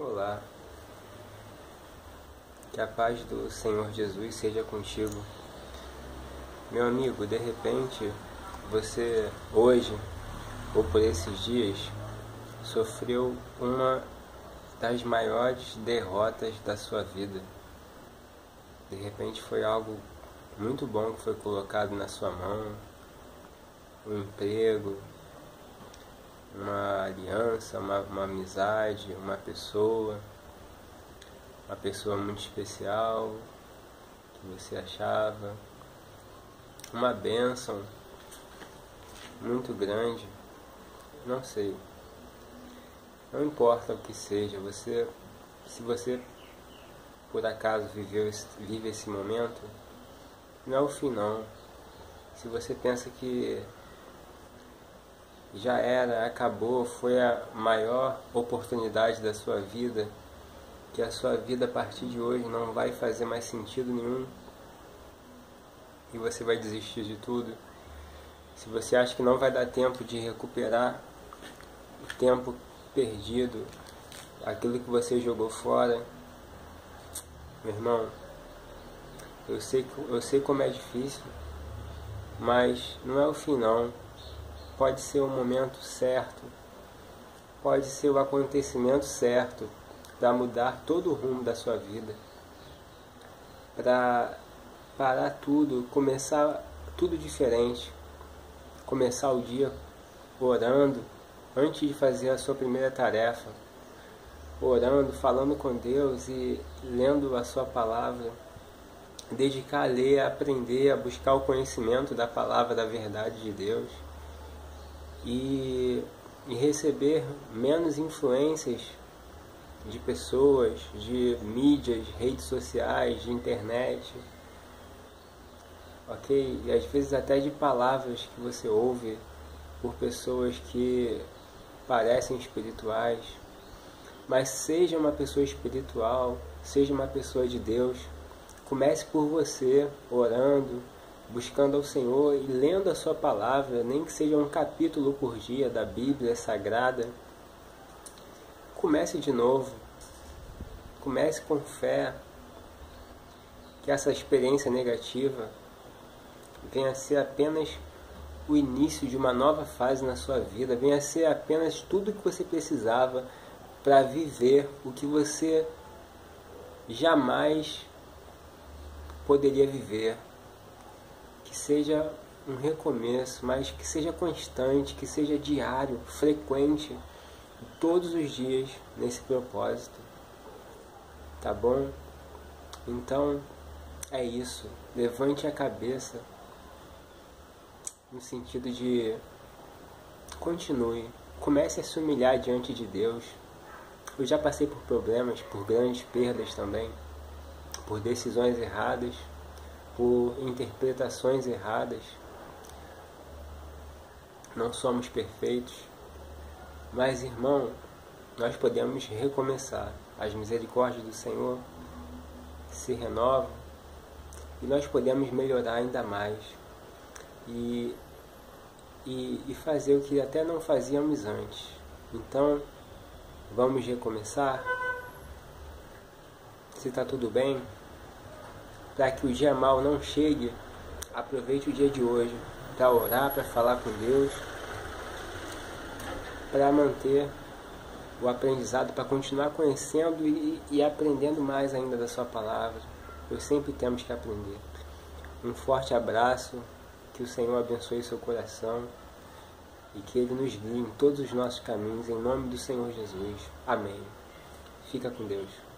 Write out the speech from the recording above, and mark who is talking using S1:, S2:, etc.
S1: Olá, que a paz do Senhor Jesus seja contigo. Meu amigo, de repente você hoje ou por esses dias sofreu uma das maiores derrotas da sua vida. De repente foi algo muito bom que foi colocado na sua mão, um emprego, uma aliança, uma, uma amizade, uma pessoa, uma pessoa muito especial que você achava, uma bênção muito grande, não sei. Não importa o que seja, você se você por acaso viveu vive esse momento, não é o fim não. Se você pensa que já era, acabou, foi a maior oportunidade da sua vida, que a sua vida a partir de hoje não vai fazer mais sentido nenhum e você vai desistir de tudo. Se você acha que não vai dar tempo de recuperar o tempo perdido, aquilo que você jogou fora, meu irmão, eu sei, eu sei como é difícil, mas não é o fim não pode ser o momento certo, pode ser o acontecimento certo para mudar todo o rumo da sua vida, para parar tudo, começar tudo diferente, começar o dia orando antes de fazer a sua primeira tarefa, orando, falando com Deus e lendo a sua palavra. Dedicar a ler, a aprender, a buscar o conhecimento da palavra da verdade de Deus e, e receber menos influências de pessoas, de mídias, redes sociais, de internet, ok? E às vezes até de palavras que você ouve por pessoas que parecem espirituais, mas seja uma pessoa espiritual, seja uma pessoa de Deus, comece por você, orando, buscando ao Senhor e lendo a Sua palavra, nem que seja um capítulo por dia da Bíblia Sagrada. Comece de novo. Comece com fé. Que essa experiência negativa venha a ser apenas o início de uma nova fase na sua vida, venha a ser apenas tudo que você precisava para viver o que você jamais poderia viver que seja um recomeço, mas que seja constante, que seja diário, frequente, todos os dias nesse propósito. Tá bom? Então é isso. Levante a cabeça no sentido de continue, comece a se humilhar diante de Deus. Eu já passei por problemas, por grandes perdas também, por decisões erradas por interpretações erradas. Não somos perfeitos, mas irmão, nós podemos recomeçar. As misericórdias do Senhor se renovam e nós podemos melhorar ainda mais e, e, e fazer o que até não fazíamos antes. Então, vamos recomeçar? Se está tudo bem, para que o dia mal não chegue, aproveite o dia de hoje para orar, para falar com Deus, para manter o aprendizado, para continuar conhecendo e, e aprendendo mais ainda da Sua palavra. Pois sempre temos que aprender. Um forte abraço, que o Senhor abençoe seu coração e que Ele nos guie em todos os nossos caminhos, em nome do Senhor Jesus. Amém. Fica com Deus.